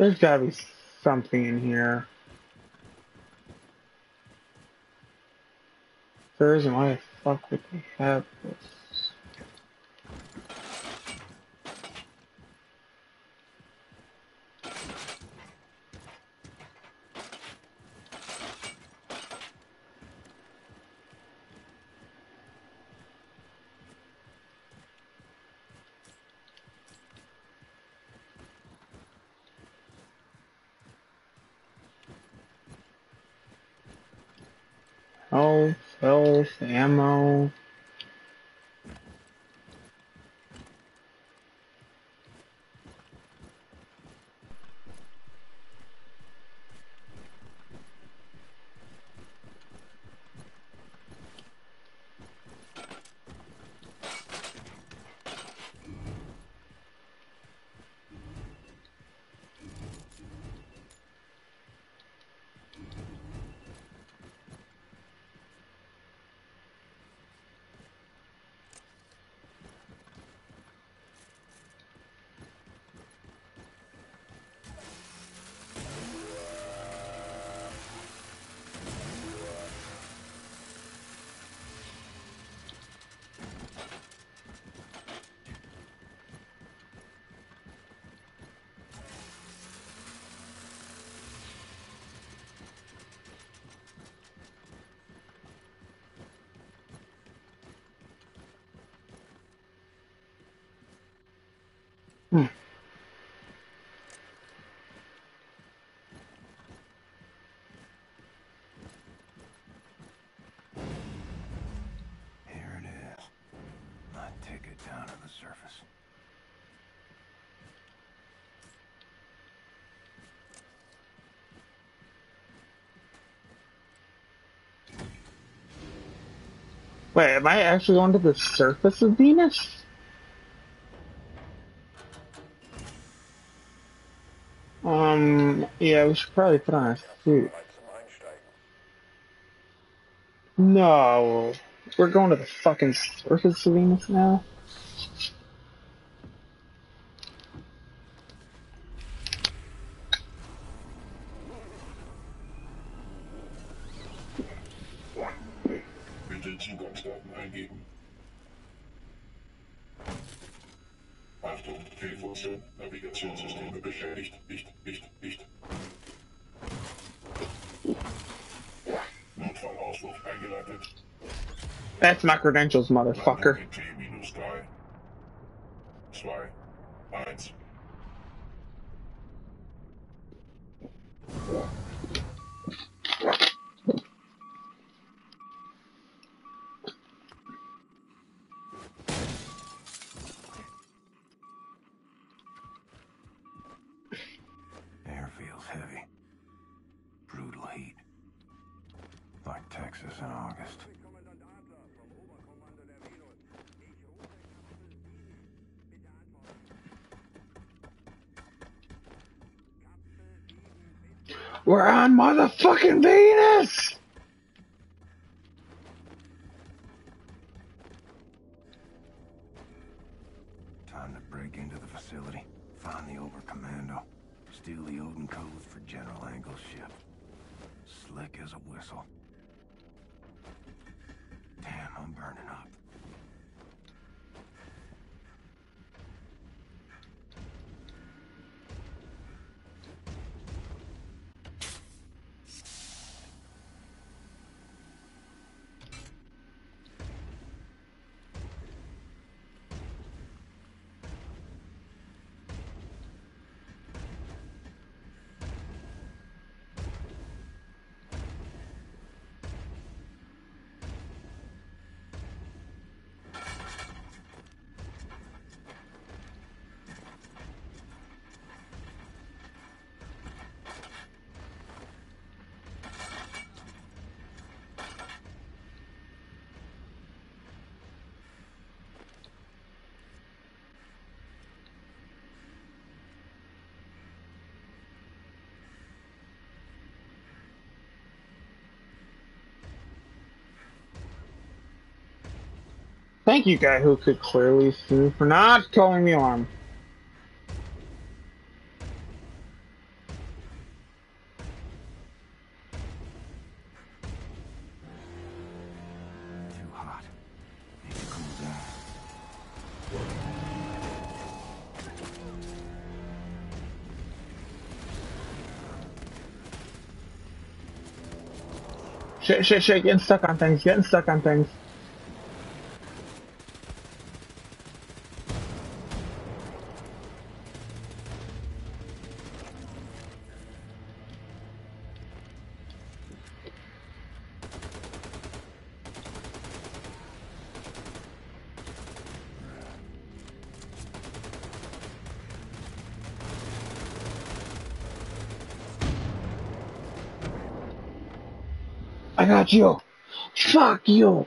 There's gotta be something in here. There isn't, why the fuck would we have this? Health, health, ammo. Here it is. My ticket down to the surface. Wait, am I actually going to the surface of Venus? Um, yeah, we should probably put on a suit. No, we're going to the fucking surface of Venus now? Fehlfunktion, Navigationssysteme beschädigt. Nicht, nicht, nicht. Notfallausruf eingeleitet. That's my credentials, motherfucker. We're on motherfucking Venus! Time to break into the facility, find the Oberkommando, steal the Odin codes for General Engel's ship. Slick as a whistle. Damn, I'm burning up. Thank you, guy who could clearly see, for not calling the alarm. Shake, shake, shake, getting stuck on things, getting stuck on things. I got you. Fuck you.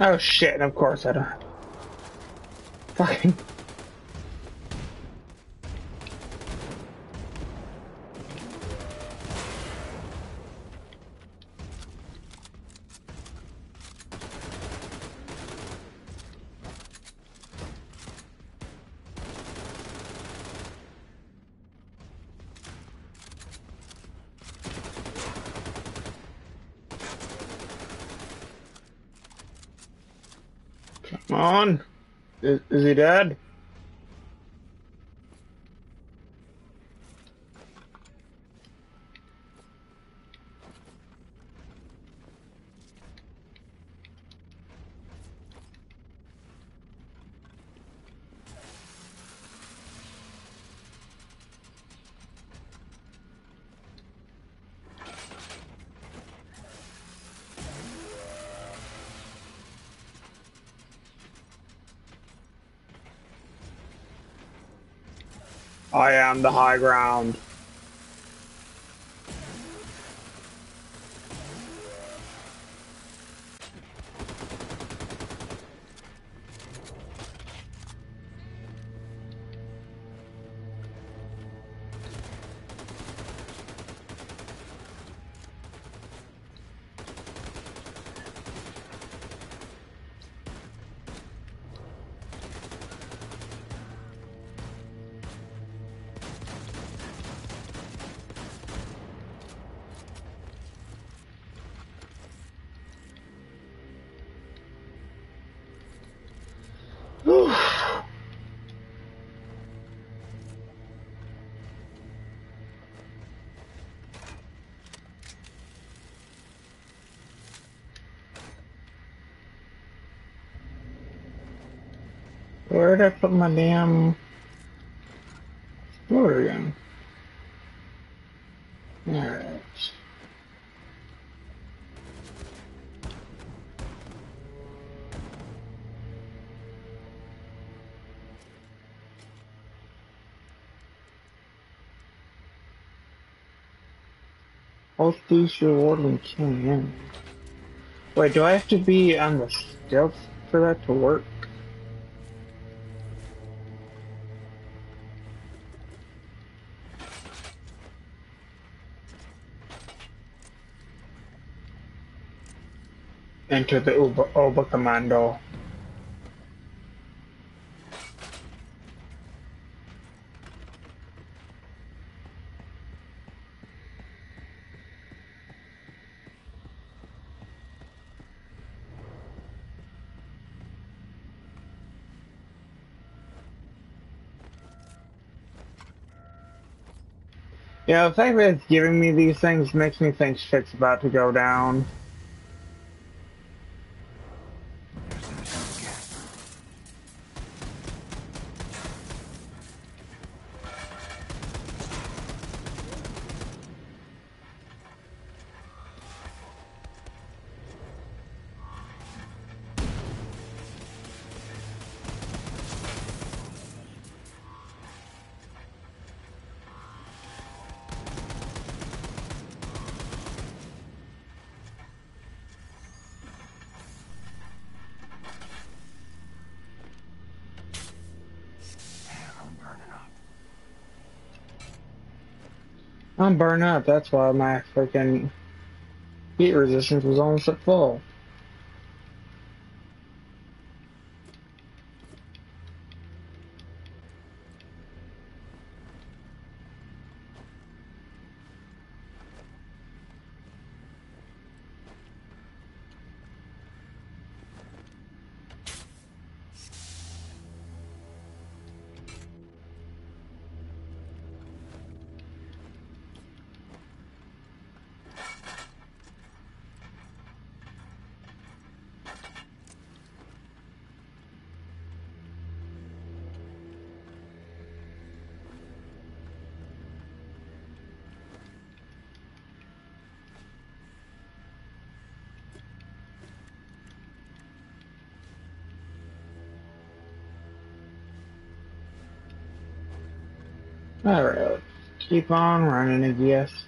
Oh shit, of course I don't. Fucking. Come on. Is, is he dead? I am the high ground. Where did I put my damn motor gun? Alright. Both these reward when killing enemies. Wait, do I have to be on the stealth for that to work? Enter the Uber, Uber Commando. Yeah, the fact that it's giving me these things makes me think shit's about to go down. I'm burned up. That's why my freaking heat resistance was almost at full. Alright, keep on running, I guess.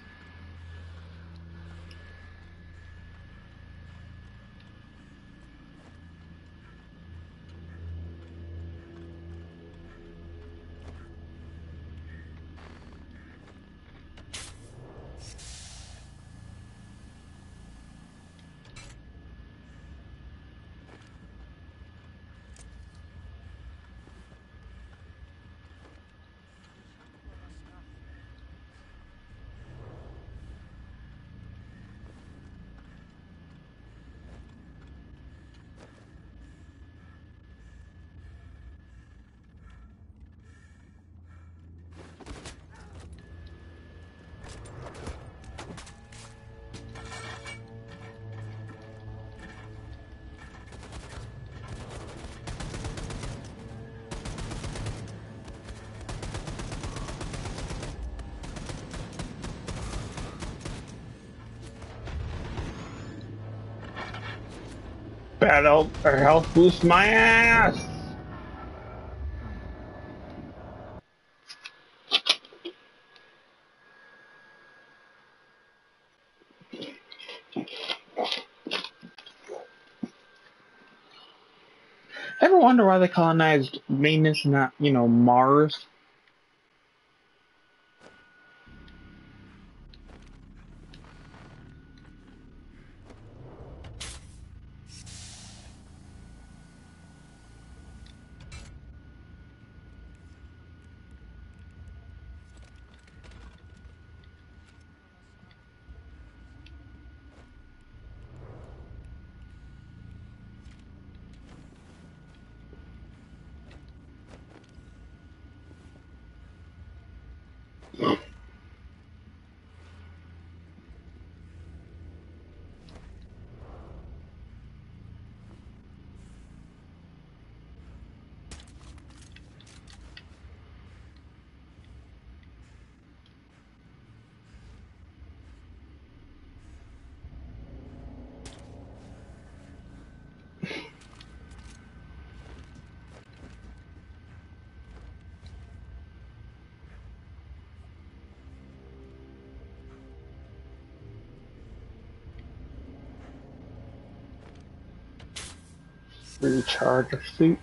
Battle or health boost my ass! Ever wonder why they colonized Venus and not, you know, Mars? No. Recharge a suit.